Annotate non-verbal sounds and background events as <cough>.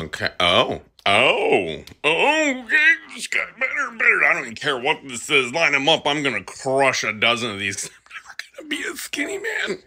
Okay. Oh. Oh. Oh. Okay. Just got better and better. I don't even care what this is. Line them up. I'm gonna crush a dozen of these. <laughs> I'm never gonna be a skinny man.